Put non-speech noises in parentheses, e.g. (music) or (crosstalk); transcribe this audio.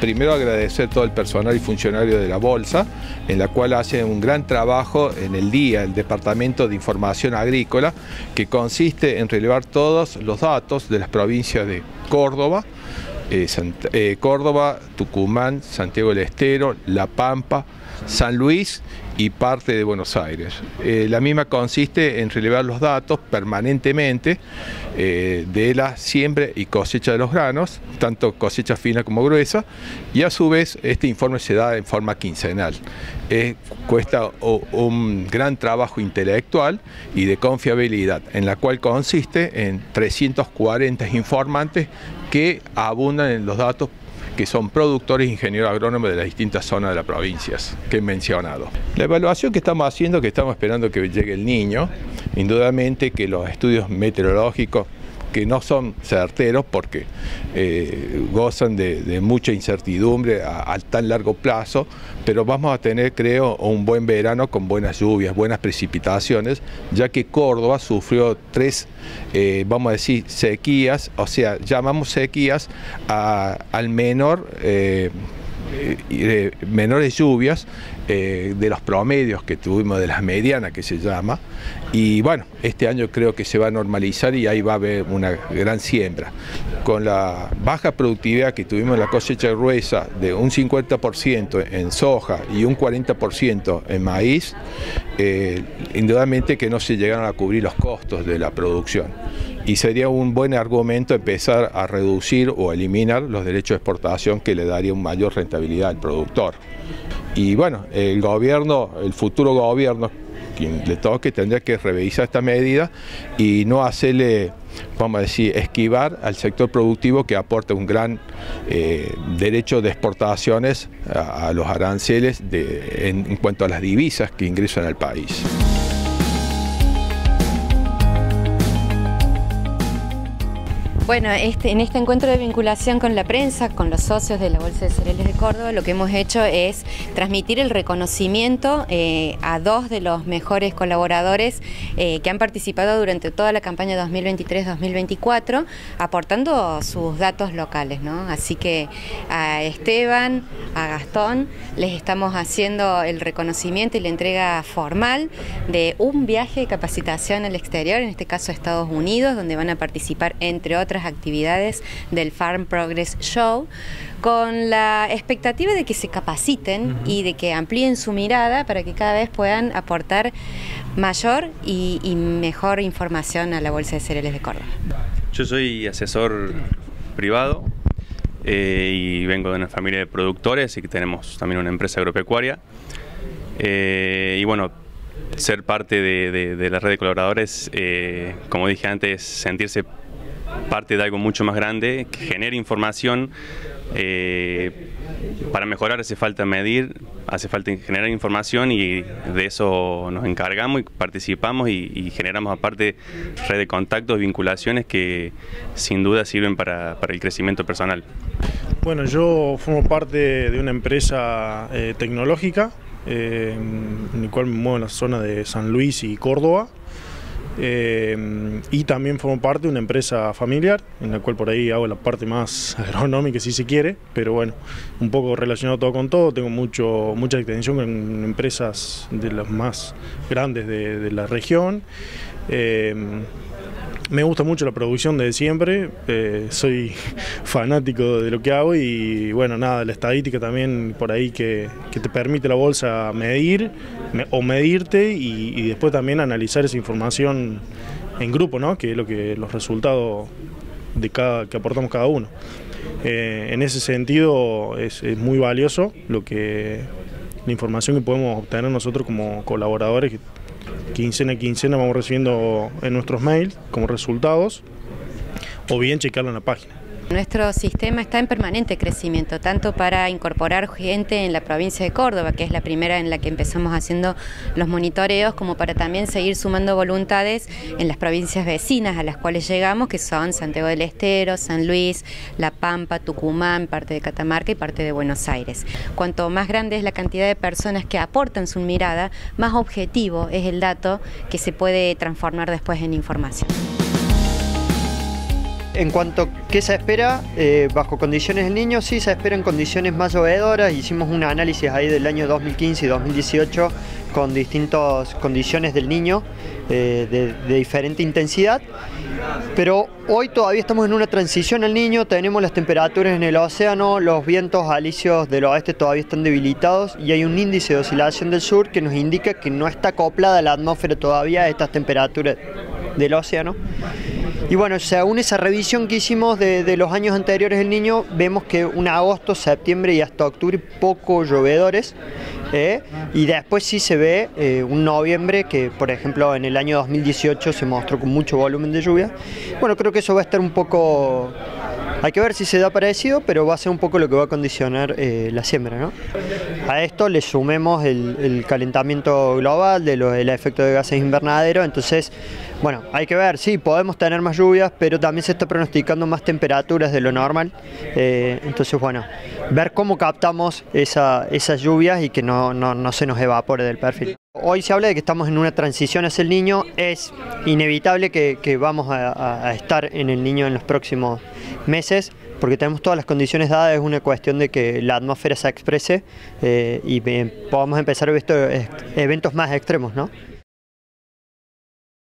primero agradecer todo el personal y funcionario de la Bolsa, en la cual hace un gran trabajo en el día, el Departamento de Información Agrícola, que consiste en relevar todos los datos de las provincias de Córdoba, eh, eh, Córdoba, Tucumán, Santiago del Estero, La Pampa, San Luis y parte de Buenos Aires. Eh, la misma consiste en relevar los datos permanentemente eh, de la siembra y cosecha de los granos, tanto cosecha fina como gruesa, y a su vez este informe se da en forma quincenal. cuesta un gran trabajo intelectual y de confiabilidad, en la cual consiste en 340 informantes que abundan en los datos que son productores e ingenieros agrónomos de las distintas zonas de las provincias que he mencionado. La evaluación que estamos haciendo, que estamos esperando que llegue el niño, indudablemente que los estudios meteorológicos que no son certeros porque eh, gozan de, mucha incertidumbre a, tan largo plazo, pero vamos a tener, creo, un buen verano con buenas lluvias, buenas precipitaciones, ya que Córdoba sufrió tres, eh, vamos a decir, sequías, o sea, llamamos sequías al menor... Eh, menores lluvias eh, de los promedios que tuvimos, de las medianas que se llama, y bueno, este año creo que se va a normalizar y ahí va a haber una gran siembra. Con la baja productividad que tuvimos en la cosecha gruesa de un 50% en soja y un 40% en maíz, eh, indudablemente que no se llegaron a cubrir los costos de la producción y sería un buen argumento empezar a reducir o eliminar los derechos de exportación que le daría una mayor rentabilidad al productor. Y bueno, el gobierno, el futuro gobierno, quien le toque, tendría que revisar esta medida y no hacerle, vamos a decir, esquivar al sector productivo que aporta un gran eh, derecho de exportaciones a, los aranceles en cuanto a las divisas que ingresan al país. Bueno, este, en este encuentro de vinculación con la prensa, con los socios de la Bolsa de Cereales de Córdoba, lo que hemos hecho es transmitir el reconocimiento eh, a dos de los mejores colaboradores eh, que han participado durante toda la campaña 2023-2024, aportando sus datos locales. ¿no? Así que a Esteban, a Gastón, les estamos haciendo el reconocimiento y la entrega formal de un viaje de capacitación al exterior, en este caso a Estados Unidos, donde van a participar, entre otras, actividades del Farm Progress Show con la expectativa de que se capaciten y de que amplíen su mirada para que cada vez puedan aportar mayor y, mejor información a la Bolsa de Cereales de Córdoba. Yo soy asesor privado eh, y vengo de una familia de productores y que tenemos también una empresa agropecuaria. Eh, y bueno, ser parte de, la red de colaboradores, eh, como dije antes, sentirse parte de algo mucho más grande, que genere información. Eh, para mejorar hace falta medir, hace falta generar información y de eso nos encargamos y participamos y, generamos aparte red de contactos, vinculaciones que sin duda sirven para, el crecimiento personal. Bueno, yo formo parte de una empresa eh, tecnológica eh, en la cual me muevo en la zona de San Luis y Córdoba. Eh, y también formo parte de una empresa familiar, en la cual por ahí hago la parte más (laughs) agronómica si se quiere, pero bueno, un poco relacionado todo con todo, tengo mucho, mucha extensión en empresas de las más grandes de, la región. Eh, me gusta mucho la producción desde siempre, eh, soy (laughs) fanático de lo que hago y bueno, nada, la estadística también por ahí que, te permite la bolsa medir o medirte y, después también analizar esa información en grupo, ¿no? que es lo que los resultados de cada, que aportamos cada uno. Eh, en ese sentido es, muy valioso lo que la información que podemos obtener nosotros como colaboradores quincena a quincena vamos recibiendo en nuestros mails como resultados o bien checarlo en la página. Nuestro sistema está en permanente crecimiento, tanto para incorporar gente en la provincia de Córdoba, que es la primera en la que empezamos haciendo los monitoreos, como para también seguir sumando voluntades en las provincias vecinas a las cuales llegamos, que son Santiago del Estero, San Luis, La Pampa, Tucumán, parte de Catamarca y parte de Buenos Aires. Cuanto más grande es la cantidad de personas que aportan su mirada, más objetivo es el dato que se puede transformar después en información. En cuanto a qué se espera eh, bajo condiciones del niño, sí se espera en condiciones más llovedoras. Hicimos un análisis ahí del año 2015 y 2018 con distintas condiciones del niño eh, de, de, diferente intensidad. Pero hoy todavía estamos en una transición al niño, tenemos las temperaturas en el océano, los vientos alisios del oeste todavía están debilitados y hay un índice de oscilación del sur que nos indica que no está acoplada la atmósfera todavía a estas temperaturas del océano. Y bueno, según esa revisión que hicimos de, los años anteriores del niño, vemos que un agosto, septiembre y hasta octubre poco llovedores. ¿eh? y después sí se ve eh, un noviembre que, por ejemplo, en el año 2018 se mostró con mucho volumen de lluvia. Bueno, creo que eso va a estar un poco hay que ver si se da parecido, pero va a ser un poco lo que va a condicionar eh, la siembra. ¿no? A esto le sumemos el, calentamiento global, de el efecto de gases invernaderos, entonces, bueno, hay que ver, sí, podemos tener más lluvias, pero también se está pronosticando más temperaturas de lo normal, eh, entonces, bueno, ver cómo captamos esas lluvias y que no, se nos evapore del perfil. Hoy se habla de que estamos en una transición hacia el niño, es inevitable que, vamos a, estar en el niño en los próximos meses, porque tenemos todas las condiciones dadas, es una cuestión de que la atmósfera se exprese eh, y podamos empezar a ver estos eventos más extremos. ¿no?